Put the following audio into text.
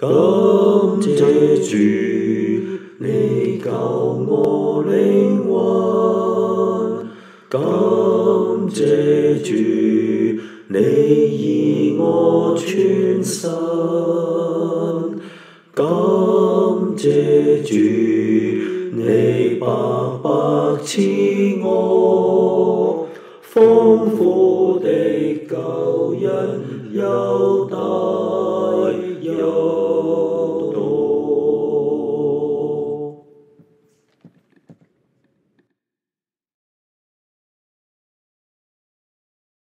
感谢主，你救我灵魂。感谢主，你以我穿身。感谢主，你白白赐我丰富的救恩，有大。